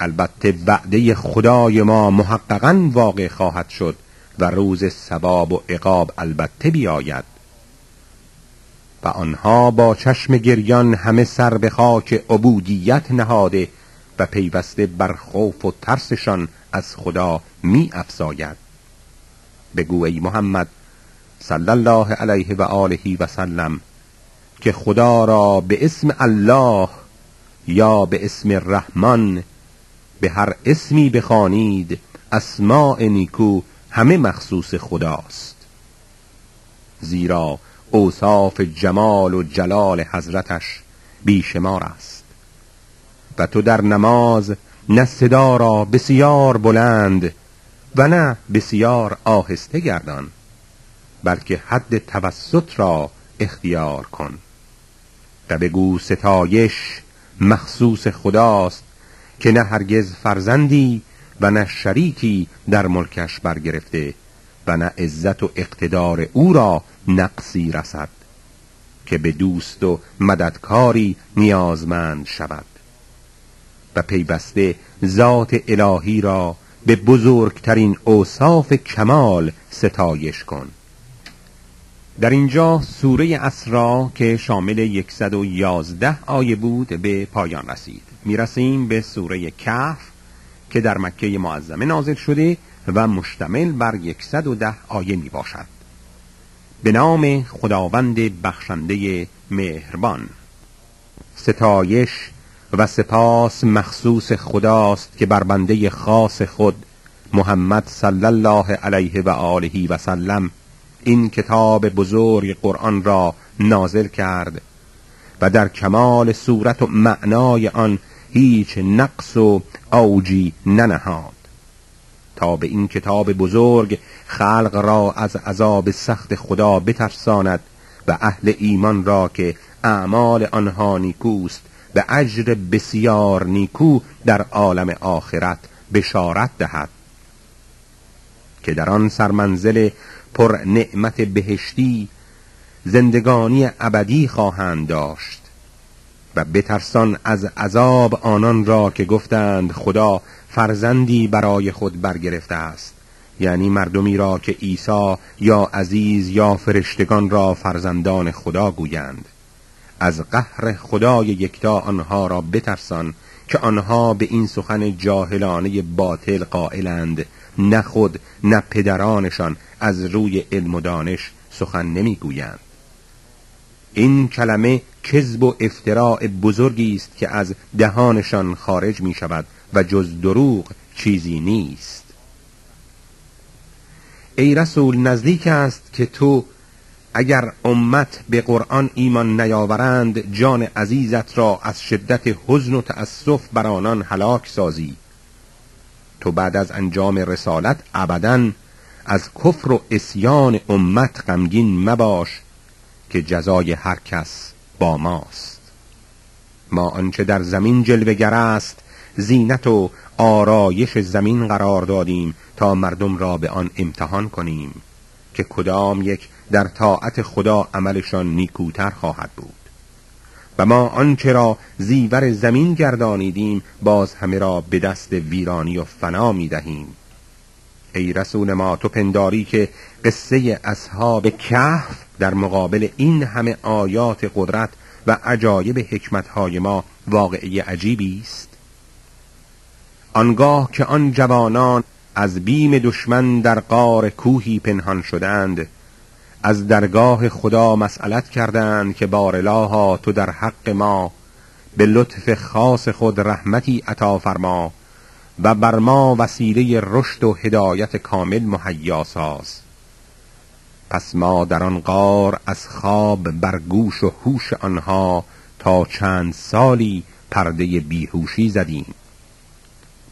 البته وعده خدای ما محققا واقع خواهد شد و روز ثواب و عقاب البته بیاید. و آنها با چشم گریان همه سر به خاک عبودیت نهاده و پیوسته بر خوف و ترسشان از خدا می افزاید بگو ای محمد صلی الله علیه و آله و سلم که خدا را به اسم الله یا به اسم رحمان به هر اسمی بخوانید اسماع نیکو همه مخصوص خداست. زیرا اوصاف جمال و جلال حضرتش بیشمار است. و تو در نماز نه صدا را بسیار بلند و نه بسیار آهسته گردان بلکه حد توسط را اختیار کن. بگو ستایش مخصوص خداست که نه هرگز فرزندی و نه شریکی در ملکش برگرفته و نه عزت و اقتدار او را نقصی رسد که به دوست و مددکاری نیازمند شود و پیوسته ذات الهی را به بزرگترین اوصاف کمال ستایش کن. در اینجا سوره اسرا که شامل 111 آیه بود به پایان رسید. می‌رسیم به سوره کهف که در مکه معظمه نازل شده و مشتمل بر 110 آیه می باشد به نام خداوند بخشنده مهربان. ستایش و سپاس مخصوص خداست که بر بنده خاص خود محمد صلی الله علیه و آله و سلم این کتاب بزرگ قرآن را نازل کرد و در کمال صورت و معنای آن هیچ نقص و اوجی ننهاد تا به این کتاب بزرگ خلق را از عذاب سخت خدا بترساند و اهل ایمان را که اعمال آنها نیکوست به اجر بسیار نیکو در عالم آخرت بشارت دهد که در آن سرمنزل پر نعمت بهشتی زندگانی ابدی خواهند داشت و بترسان از عذاب آنان را که گفتند خدا فرزندی برای خود برگرفته است. یعنی مردمی را که عیسی یا عزیز یا فرشتگان را فرزندان خدا گویند. از قهر خدای یکتا آنها را بترسان که آنها به این سخن جاهلانه باطل قائلند نه خود نه پدرانشان از روی علم و دانش سخن نمی‌گویند. این کلمه کذب و افتراع بزرگی است که از دهانشان خارج می شود و جز دروغ چیزی نیست. ای رسول نزدیک است که تو اگر امت به قرآن ایمان نیاورند جان عزیزت را از شدت حزن و تأسف بر آنان هلاک سازی. تو بعد از انجام رسالت ابدا از کفر و اسیان امت غمگین مباش که جزای هر کس با ماست. ما آنچه در زمین جلوگر است زینت و آرایش زمین قرار دادیم تا مردم را به آن امتحان کنیم که کدام یک در طاعت خدا عملشان نیکوتر خواهد بود. و ما آنچه را زیور زمین گردانیدیم باز همه را به دست ویرانی و فنا می دهیم ای رسول ما تو پنداری که قصه اصحاب کهف در مقابل این همه آیات قدرت و عجایب حکمتهای ما واقعی عجیبی است. آنگاه که آن جوانان از بیم دشمن در قار کوهی پنهان شدند از درگاه خدا مسئلت کردند که بارلاها تو در حق ما به لطف خاص خود رحمتی عطا فرما. و بر ما وسیله رشد و هدایت کامل مهیا ساز. پس ما در آن غار از خواب بر گوش و هوش آنها تا چند سالی پرده بیهوشی زدیم.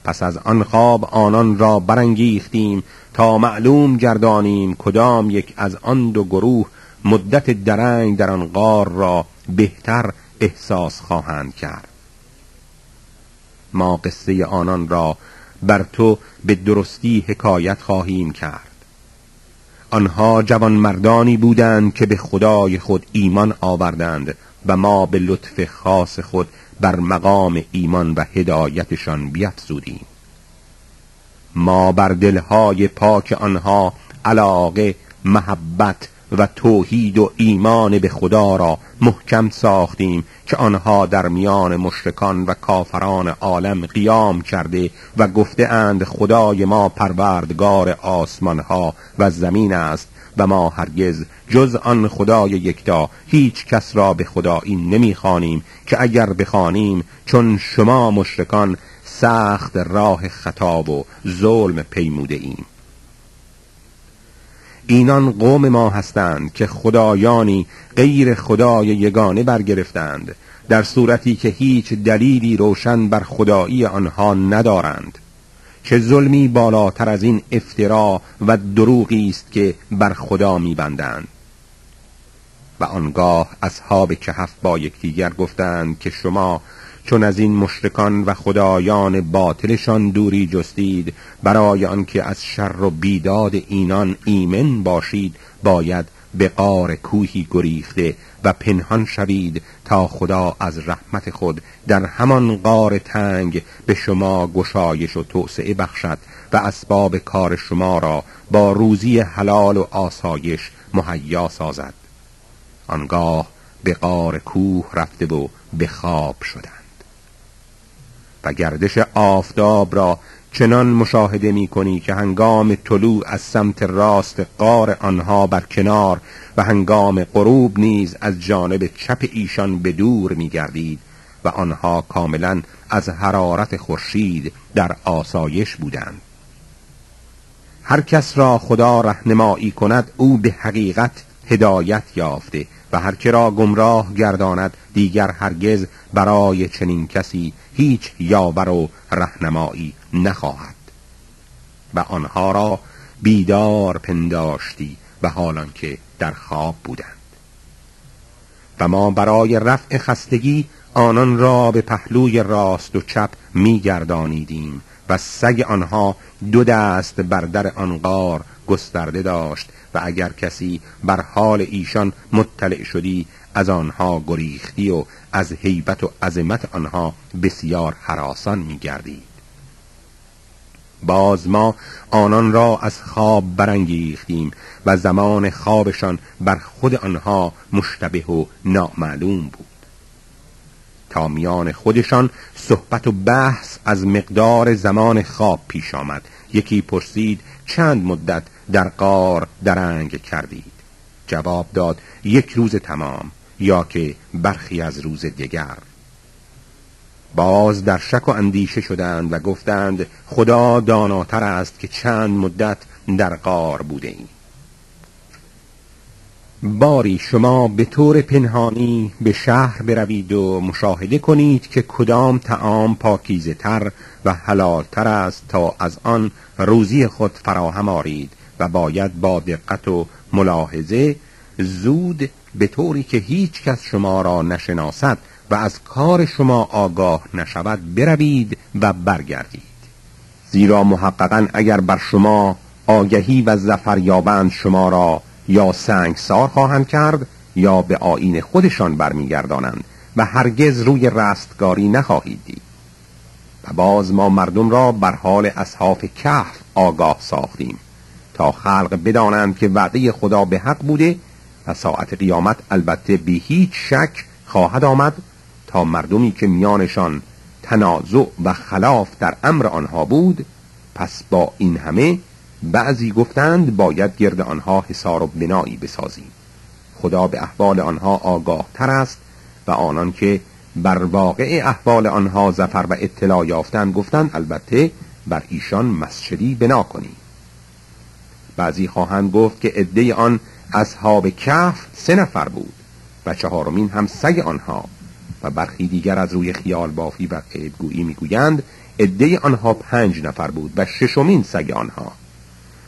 پس از آن خواب آنان را برانگیختیم تا معلوم گردانیم کدام یک از آن دو گروه مدت درنگ در آن غار را بهتر احساس خواهند کرد. ما قصه آنان را بر تو به درستی حکایت خواهیم کرد. آنها جوان مردانی بودند که به خدای خود ایمان آوردند و ما به لطف خاص خود بر مقام ایمان و هدایتشان بیفزودیم. ما بر دلهای پاک آنها علاقه محبت و توحید و ایمان به خدا را محکم ساختیم که آنها در میان مشرکان و کافران عالم قیام کرده و گفته اند خدای ما پروردگار آسمانها و زمین است و ما هرگز جز آن خدای یکتا هیچ کس را به خدایی نمی‌خوانیم که اگر بخوانیم چون شما مشرکان سخت راه خطاب و ظلم پیموده ایم. اینان قوم ما هستند که خدایانی غیر خدای یگانه برگرفتند در صورتی که هیچ دلیلی روشن بر خدایی آنها ندارند چه ظلمی بالاتر از این افترا و دروغی است که بر خدا میبندند. و آنگاه اصحاب کهف با یکدیگر گفتند که شما چون از این مشرکان و خدایان باطلشان دوری جستید برای آنکه از شر و بیداد اینان ایمن باشید باید به قار کوهی گریخته و پنهان شوید تا خدا از رحمت خود در همان قار تنگ به شما گشایش و توسعه بخشد و اسباب کار شما را با روزی حلال و آسایش مهیا سازد. آنگاه به قار کوه رفته و به خواب شدند. و گردش آفتاب را چنان مشاهده می کنی که هنگام طلوع از سمت راست قار آنها بر کنار و هنگام غروب نیز از جانب چپ ایشان به دور می گردید و آنها کاملا از حرارت خورشید در آسایش بودند. هر کس را خدا رهنمایی کند او به حقیقت هدایت یافته و هر که را گمراه گرداند دیگر هرگز برای چنین کسی هیچ یاور و رهنمایی نخواهد. و آنها را بیدار پنداشتی و حالان که در خواب بودند. و ما برای رفع خستگی آنان را به پهلوی راست و چپ میگردانیدیم و سگ آنها دو دست بر در آن غار گسترده داشت و اگر کسی بر حال ایشان مطلع شدی از آنها گریختی و از هیبت و عظمت آنها بسیار حراسان میگردید. باز ما آنان را از خواب برانگیختیم و زمان خوابشان بر خود آنها مشتبه و نامعلوم بود. تا میان خودشان صحبت و بحث از مقدار زمان خواب پیش آمد. یکی پرسید چند مدت در قار درنگ کردید. جواب داد یک روز تمام یا که برخی از روز دیگر. باز در شک و اندیشه شدند و گفتند خدا داناتر است که چند مدت در قار بوده ایم باری شما به طور پنهانی به شهر بروید و مشاهده کنید که کدام تعام پاکیزه تر و حلال تر است تا از آن روزی خود فراهم آرید. و باید با دقت و ملاحظه زود به طوری که هیچ کس شما را نشناسد و از کار شما آگاه نشود بروید و برگردید. زیرا محققا اگر بر شما آگهی و زفر یابند شما را یا سنگسار خواهند کرد یا به آین خودشان برمیگردانند و هرگز روی رستگاری نخواهید دید. و باز ما مردم را بر حال اصحاف کهف آگاه ساختیم. تا خلق بدانند که وعده خدا به حق بوده و ساعت قیامت البته به هیچ شک خواهد آمد تا مردمی که میانشان تنازع و خلاف در امر آنها بود پس با این همه بعضی گفتند باید گرد آنها حسار و بنایی بسازیم. خدا به احوال آنها آگاه تر است و آنان که بر واقع احوال آنها زفر و اطلاع یافتند گفتند البته بر ایشان مسجدی بنا کنیم. بعضی خواهند گفت که عده آن اصحاب کف سه نفر بود و چهارمین هم سگ آنها و برخی دیگر از روی خیال بافی و عیبگویی می‌گویند عده آنها پنج نفر بود و ششمین سگ آنها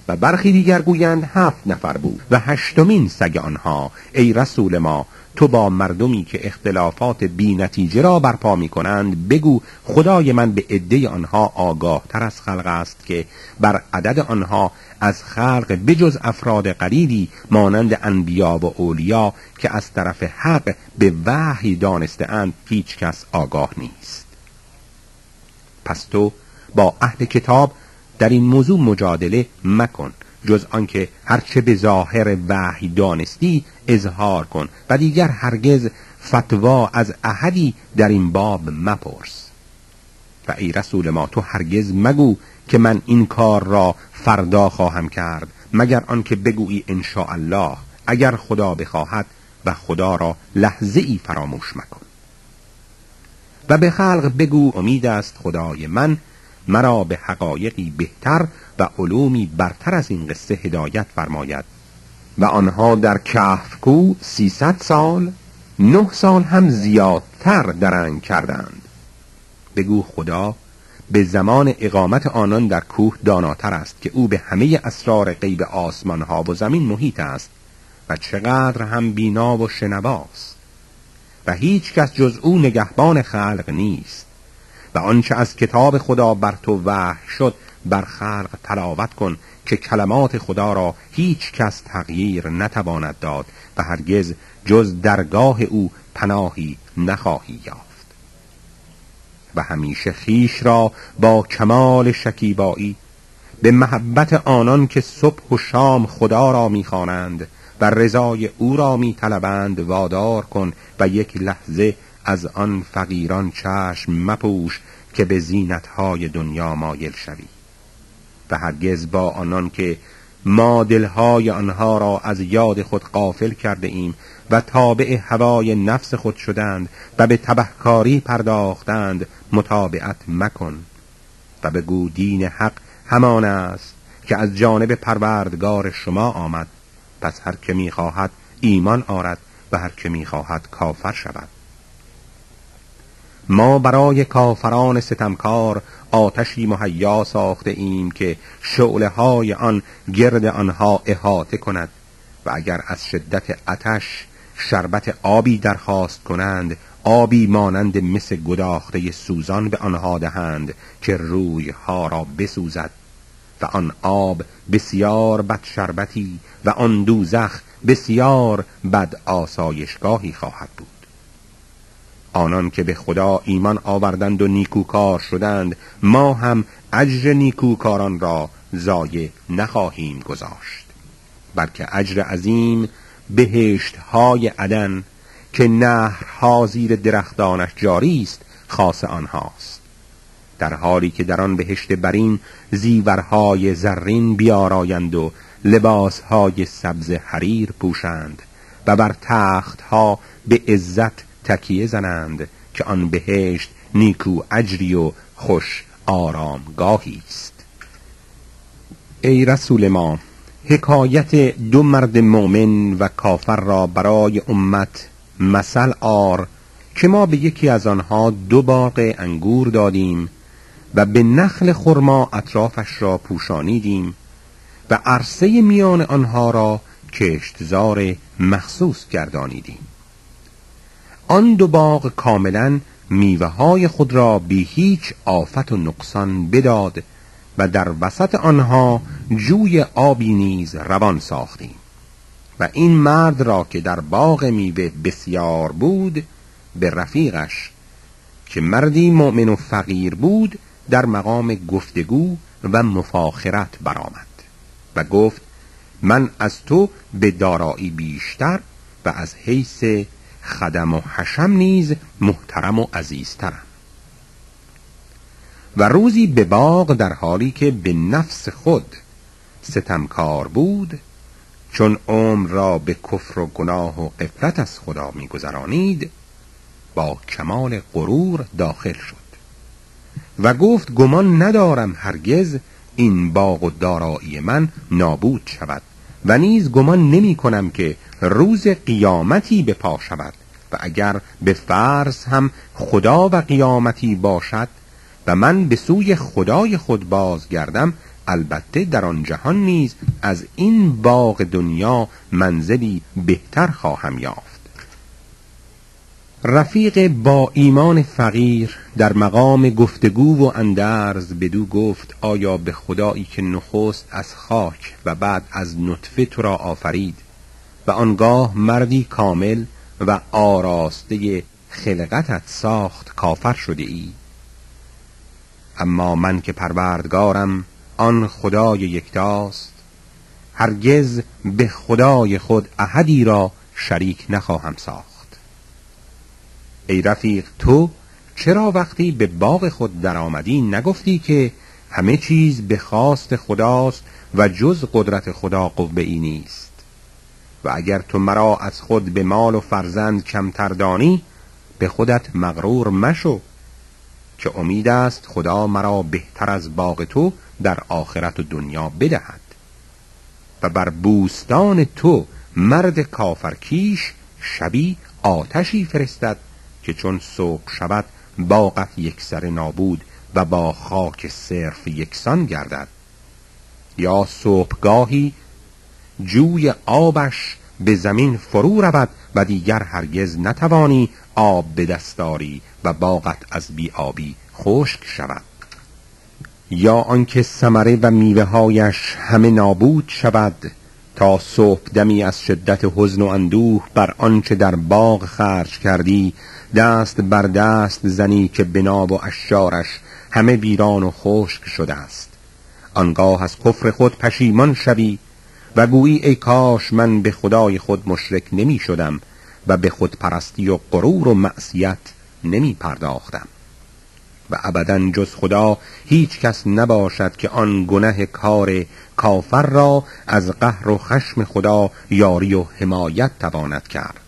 و برخی دیگر گویند هفت نفر بود و هشتمین سگ آنها ای رسول ما تو با مردمی که اختلافات بی نتیجه را برپا می کنند بگو خدای من به عده آنها آگاه تر از خلق است که بر عدد آنها از خلق بجز افراد قلیلی مانند انبیا و اولیا که از طرف حق به وحی دانسته اند هیچ کس آگاه نیست. پس تو با اهل کتاب در این موضوع مجادله مکن. جز آنکه هرچه به ظاهر وحی دانستی اظهار کن و دیگر هرگز فتوا از احدی در این باب مپرس. و ای رسول ما تو هرگز مگو که من این کار را فردا خواهم کرد مگر آنکه بگویی ان الله اگر خدا بخواهد و خدا را لحظه ای فراموش مکن. و به خلق بگو امید است خدای من مرا به حقایقی بهتر و علومی برتر از این قصه هدایت فرماید و آنها در کهف کو سیصد سال نه سال هم زیادتر درنگ کردند. بگو خدا به زمان اقامت آنان در کوه داناتر است که او به همه اسرار غیب آسمان ها و زمین محیط است و چقدر هم بینا و شنواست. و هیچ کس جز او نگهبان خلق نیست و آنچه از کتاب خدا بر تو وحی شد بر خلق تلاوت کن که کلمات خدا را هیچ کس تغییر نتواند داد و هرگز جز درگاه او پناهی نخواهی یافت. و همیشه خیش را با کمال شکیبایی به محبت آنان که صبح و شام خدا را می‌خوانند و رضای او را میطلبند وادار کن و یک لحظه از آن فقیران چشم مپوش که به زینتهای دنیا مایل شوی. و هرگز با آنان که ما دلهای آنها را از یاد خود قافل کرده ایم و تابع هوای نفس خود شدند و به تبهکاری پرداختند متابعت مکن. و بگو دین حق همان است که از جانب پروردگار شما آمد. پس هر که می‌خواهد ایمان آرد و هر که می‌خواهد کافر شود. ما برای کافران ستمکار آتشی مهیا ساخته ایم که شعله های آن گرد آنها احاطه کند و اگر از شدت آتش شربت آبی درخواست کنند آبی مانند مس گداخته سوزان به آنها دهند که روی ها را بسوزد و آن آب بسیار بد شربتی و آن دوزخ بسیار بد آسایشگاهی خواهد بود. آنان که به خدا ایمان آوردند و نیکوکار شدند ما هم اجر نیکوکاران را ضایع نخواهیم گذاشت. بلکه اجر عظیم بهشت های عدن که نهرها زیر درختانش جاری است خاص آنهاست. در حالی که در آن بهشت برین زیورهای زرین بیارایند و لباسهای سبز حریر پوشند و بر تختها به عزت تکیه زنند که آن بهشت نیکو اجری و خوش آرامگاهی است. ای رسول ما حکایت دو مرد مؤمن و کافر را برای امت مثل آر که ما به یکی از آنها دو باغ انگور دادیم و به نخل خرما اطرافش را پوشانیدیم و عرصه میان آنها را کشتزار مخصوص گردانیدیم. آن دو باغ کاملا میوه های خود را بی هیچ آفت و نقصان بداد و در وسط آنها جوی آبی نیز روان ساختیم. و این مرد را که در باغ میوه بسیار بود به رفیقش که مردی مؤمن و فقیر بود در مقام گفتگو و مفاخرت برآمد و گفت من از تو به دارایی بیشتر و از حیث خدم و حشم نیز محترم و عزیزترم و روزی به باغ در حالی که به نفس خود ستمکار بود چون عمر را به کفر و گناه و قفلت از خدا میگذرانید با کمال غرور داخل شد. و گفت گمان ندارم هرگز این باغ و دارایی من نابود شود و نیز گمان نمی کنم که روز قیامتی به پا شود و اگر به فرض هم خدا و قیامتی باشد و من به سوی خدای خود بازگردم البته در آن جهان نیز از این باغ دنیا منزلی بهتر خواهم یافت. رفیق با ایمان فقیر در مقام گفتگو و اندرز بدو گفت آیا به خدایی که نخست از خاک و بعد از نطفه تو را آفرید؟ آنگاه مردی کامل و آراسته خلقتت ساخت کافر شده ای اما من که پروردگارم آن خدای یکتاست. هرگز به خدای خود احدی را شریک نخواهم ساخت. ای رفیق تو چرا وقتی به باغ خود درآمدی نگفتی که همه چیز به خواست خداست و جز قدرت خدا قوه ای نیست؟ و اگر تو مرا از خود به مال و فرزند کمتر دانی به خودت مغرور مشو که امید است خدا مرا بهتر از باغ تو در آخرت و دنیا بدهد. و بر بوستان تو مرد کافرکیش شبی آتشی فرستد که چون صبح شود باغت یکسر نابود و با خاک صرف یکسان گردد. یا صبحگاهی جوی آبش به زمین فرو رود و دیگر هرگز نتوانی آب به دستاری و باغت از بی آبی خشک شود. یا آنکه ثمره و میوه هایش همه نابود شود تا صبح دمی از شدت حزن و اندوه بر آنچه در باغ خرج کردی دست بر دست زنی که بناب و اشجارش همه ویران و خشک شده است. آنگاه از کفر خود پشیمان شوی و گویی ای کاش من به خدای خود مشرک نمی شدم و به خود پرستی و غرور و معصیت نمی پرداختم و ابدا جز خدا هیچ کس نباشد که آن گنه کار کافر را از قهر و خشم خدا یاری و حمایت تواند کرد.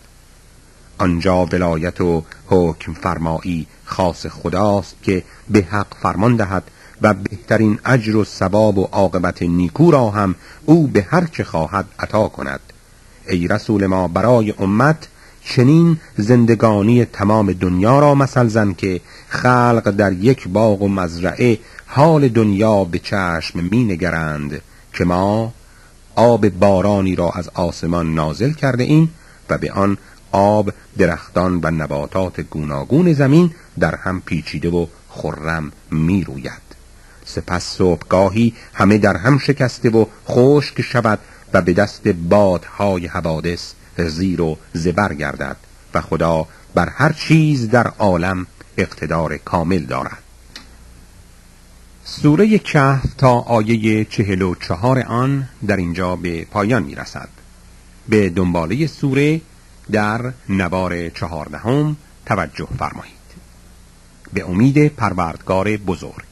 آنجا ولایت و حکم فرمایی خاص خداست که به حق فرمان دهد و بهترین اجر و ثواب و عاقبت نیکو را هم او به هر چه خواهد عطا کند. ای رسول ما برای امت چنین زندگانی تمام دنیا را مثل زن که خلق در یک باغ و مزرعه حال دنیا به چشم می نگرند که ما آب بارانی را از آسمان نازل کرده ایم و به آن آب درختان و نباتات گوناگون زمین در هم پیچیده و خرم می روید سپس صبحگاهی همه در هم شکسته و خشک شود و به دست بادهای حوادث زیر و زبر گردد و خدا بر هر چیز در عالم اقتدار کامل دارد. سوره کهف تا آیه چهل و چهار آن در اینجا به پایان می رسد. به دنباله سوره در نوار چهاردهم توجه فرمایید. به امید پروردگار بزرگ.